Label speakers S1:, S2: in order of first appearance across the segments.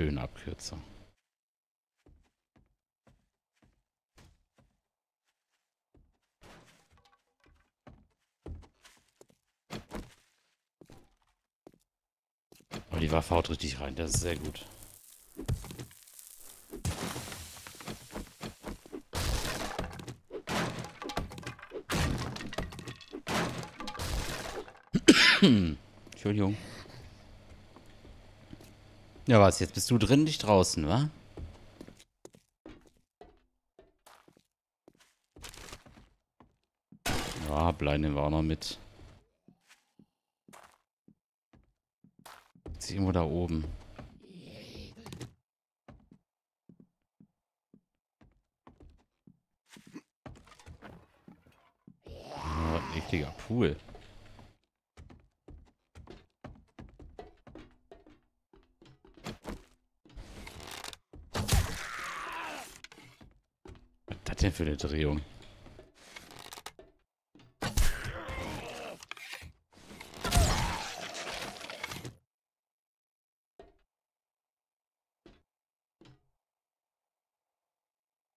S1: schöne Abkürzung. Aber die Waffe haut richtig rein, das ist sehr gut. Entschuldigung. Ja, was? Jetzt bist du drin, nicht draußen, wa? Ja, Blei nehmen wir auch noch mit. Ist irgendwo da oben. Oh, ein ekliger Pool. Was ist das denn für eine Drehung?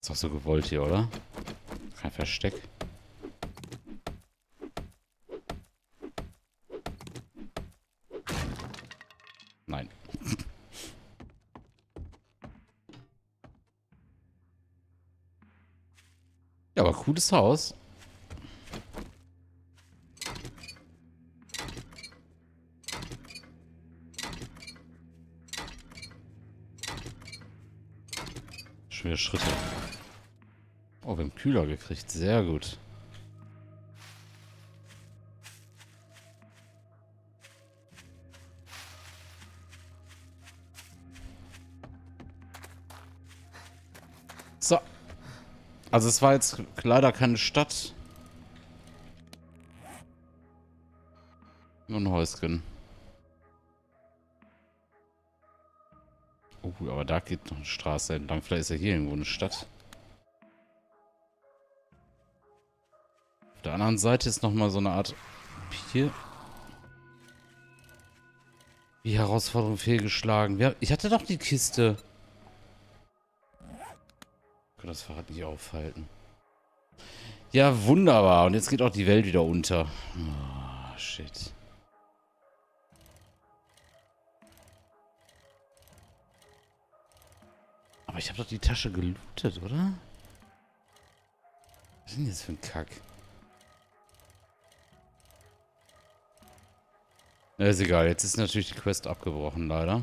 S1: Ist doch so gewollt hier, oder? Kein Versteck. Ja, aber cooles Haus. Schon wieder Schritte. Oh, wir haben Kühler gekriegt. Sehr gut. So. Also es war jetzt leider keine Stadt. Nur ein Häuschen. Oh, aber da geht noch eine Straße entlang. Vielleicht ist ja hier irgendwo eine Stadt. Auf der anderen Seite ist nochmal so eine Art... Hier. Die Herausforderung fehlgeschlagen. Ich hatte doch die Kiste. Das Fahrrad nicht aufhalten. Ja, wunderbar. Und jetzt geht auch die Welt wieder unter. Oh, shit. Aber ich habe doch die Tasche gelootet, oder? Was ist denn jetzt für ein Kack? Na, ist egal. Jetzt ist natürlich die Quest abgebrochen, leider.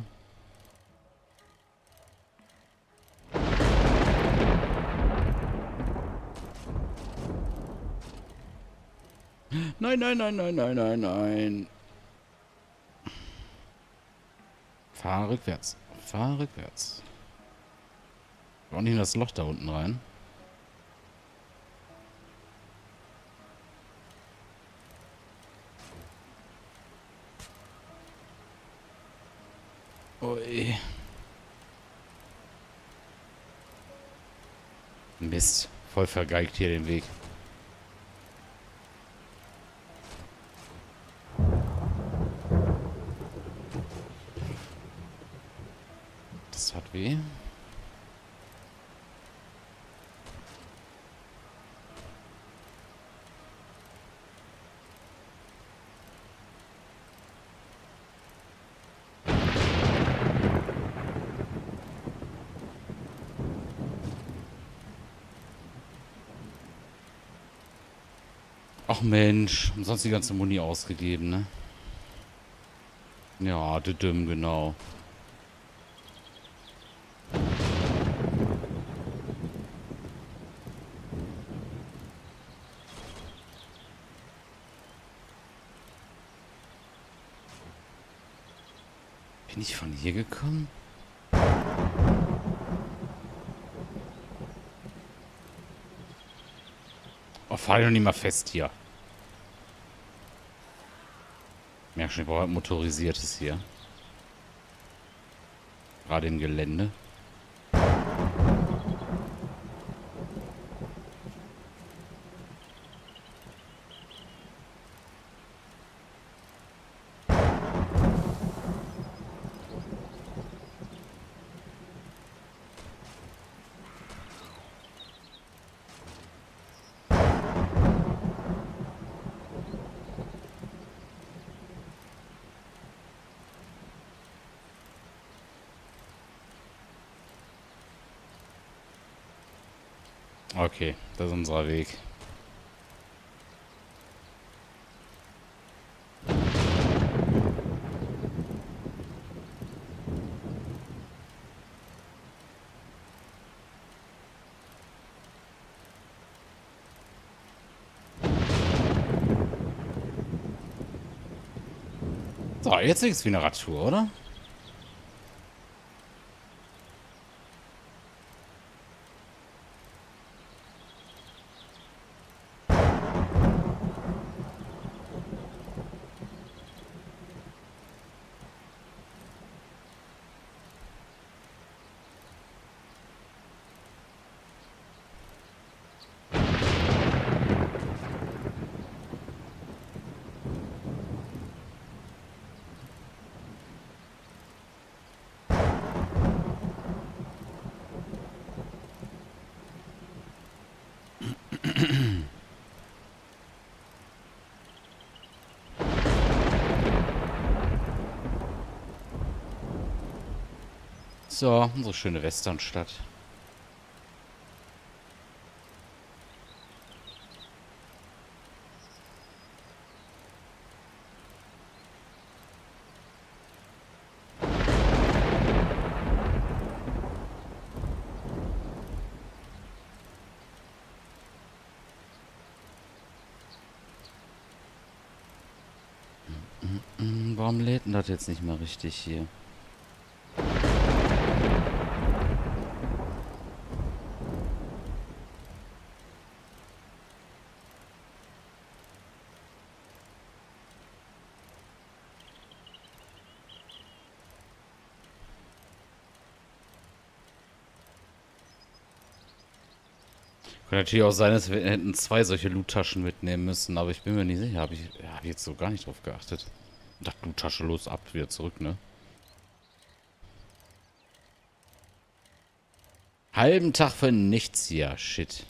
S1: Nein, nein, nein, nein, nein, nein, nein. Fahr rückwärts. Fahr rückwärts. Auch nicht in das Loch da unten rein. Ui. Mist. Voll vergeigt hier den Weg. Das hat weh. Ach Mensch, umsonst die ganze Muni ausgegeben, ne? Ja, düdüm, genau. Bin ich von hier gekommen? Oh, fahr doch nicht mal fest hier. Schon, ich brauche ein motorisiertes hier. Gerade im Gelände. Okay, das ist unser Weg. So, jetzt ist es wie eine Radtour, oder? So, unsere schöne Westernstadt. Warum lädt denn das jetzt nicht mehr richtig hier? Könnte natürlich auch sein, dass wir hätten zwei solche Loot-Taschen mitnehmen müssen, aber ich bin mir nicht sicher. Habe ich, hab ich jetzt so gar nicht drauf geachtet. Ich dachte, Loot-Tasche los, ab, wieder zurück, ne? Halben Tag für nichts hier, shit.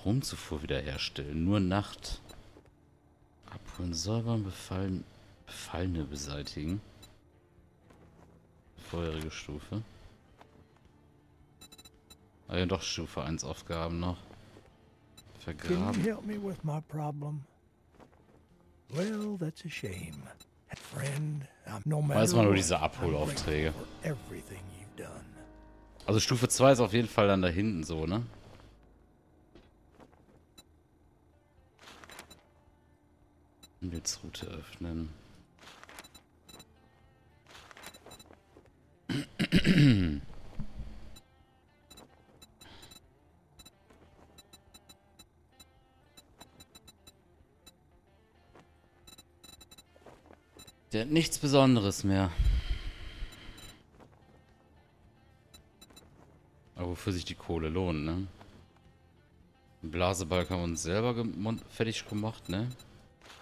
S1: Stromzufuhr wiederherstellen. Nur Nacht. Abholen, säubern, befallen, Befallene beseitigen. Vorherige Stufe. Ah ja, doch Stufe 1 Aufgaben noch. Vergraben.
S2: help me with my problem? Well, that's a shame. Friend, no matter
S1: Weiß man nur diese Abholaufträge. Also Stufe 2 ist auf jeden Fall dann da hinten so, ne? Handelsroute öffnen. Der hat nichts Besonderes mehr. Aber wofür sich die Kohle lohnt, ne? Blasebalg haben wir uns selber fertig gemacht, ne?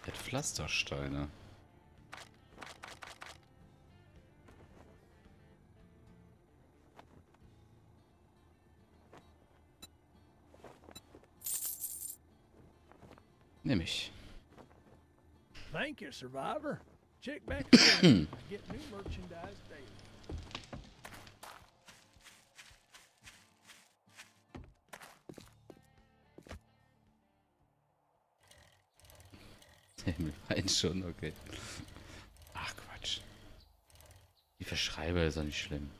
S1: Der hat Pflastersteine. Nehme ich.
S2: Thank you, Survivor. Check back. Get new merchandise daily.
S1: Himmelwein schon, okay. Ach Quatsch. Die Verschreiber ist auch nicht schlimm.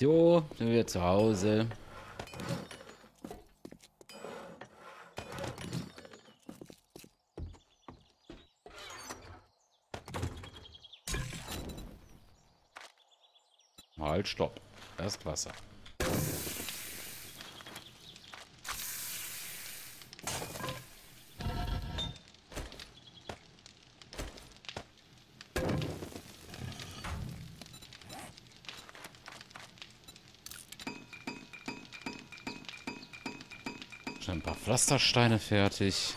S1: Jo, sind wir zu Hause. Halt, stopp. Erst Wasser. Schon ein paar Pflastersteine fertig.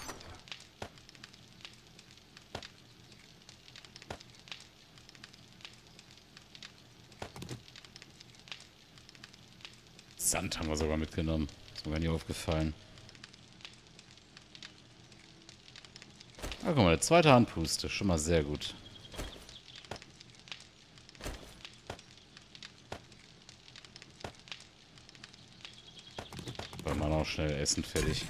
S1: Sand haben wir sogar mitgenommen. Ist mir gar nicht aufgefallen. Ah, guck mal, der zweite Handpuste. Schon mal sehr gut. Weil man auch schnell Essen fertig.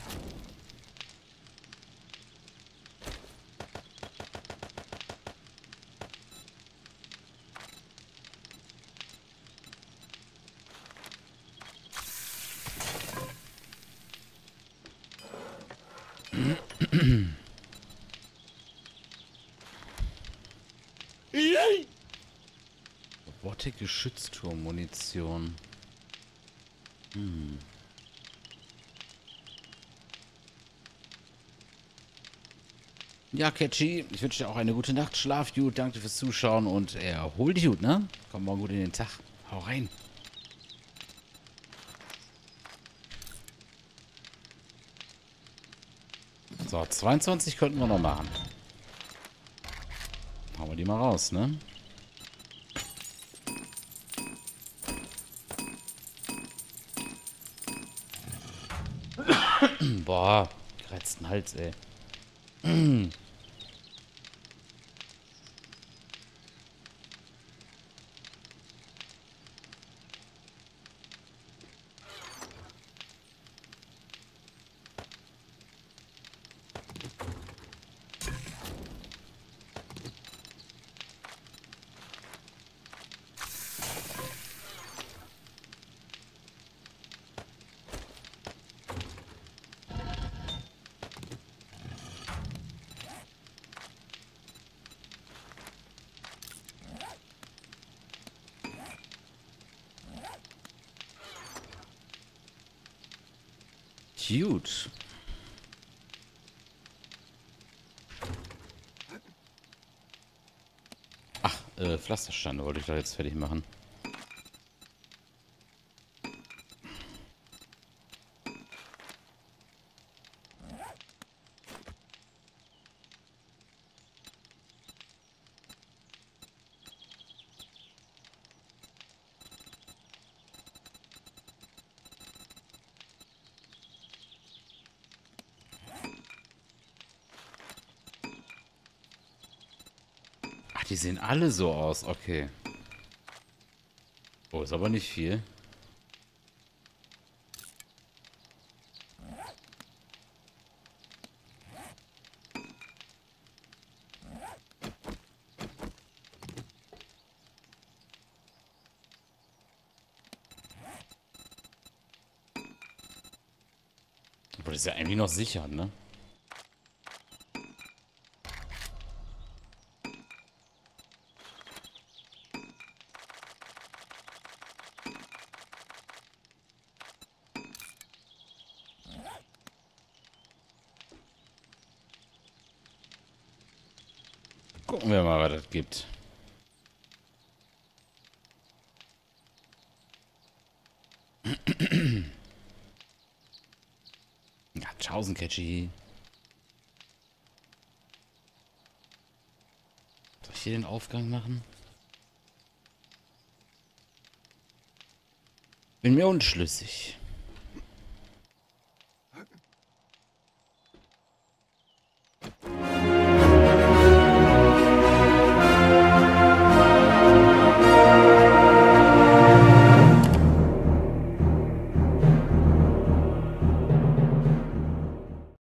S1: Geschützturm-Munition. Hm. Ja, Catchy, ich wünsche dir auch eine gute Nacht. Schlaf gut, danke fürs Zuschauen und erhol dich gut, ne? Komm morgen gut in den Tag. Hau rein. So, 22 könnten wir noch machen. Hauen wir die mal raus, ne? Boah, gereizten Hals, ey. Gut. Ach, äh, Pflastersteine wollte ich da jetzt fertig machen. Die sehen alle so aus. Okay. Oh, ist aber nicht viel. Aber das ist ja eigentlich noch sicher, ne? Gucken wir mal, was das gibt. ja, Tschaußen, Catchy. Soll ich hier den Aufgang machen? Bin mir unschlüssig.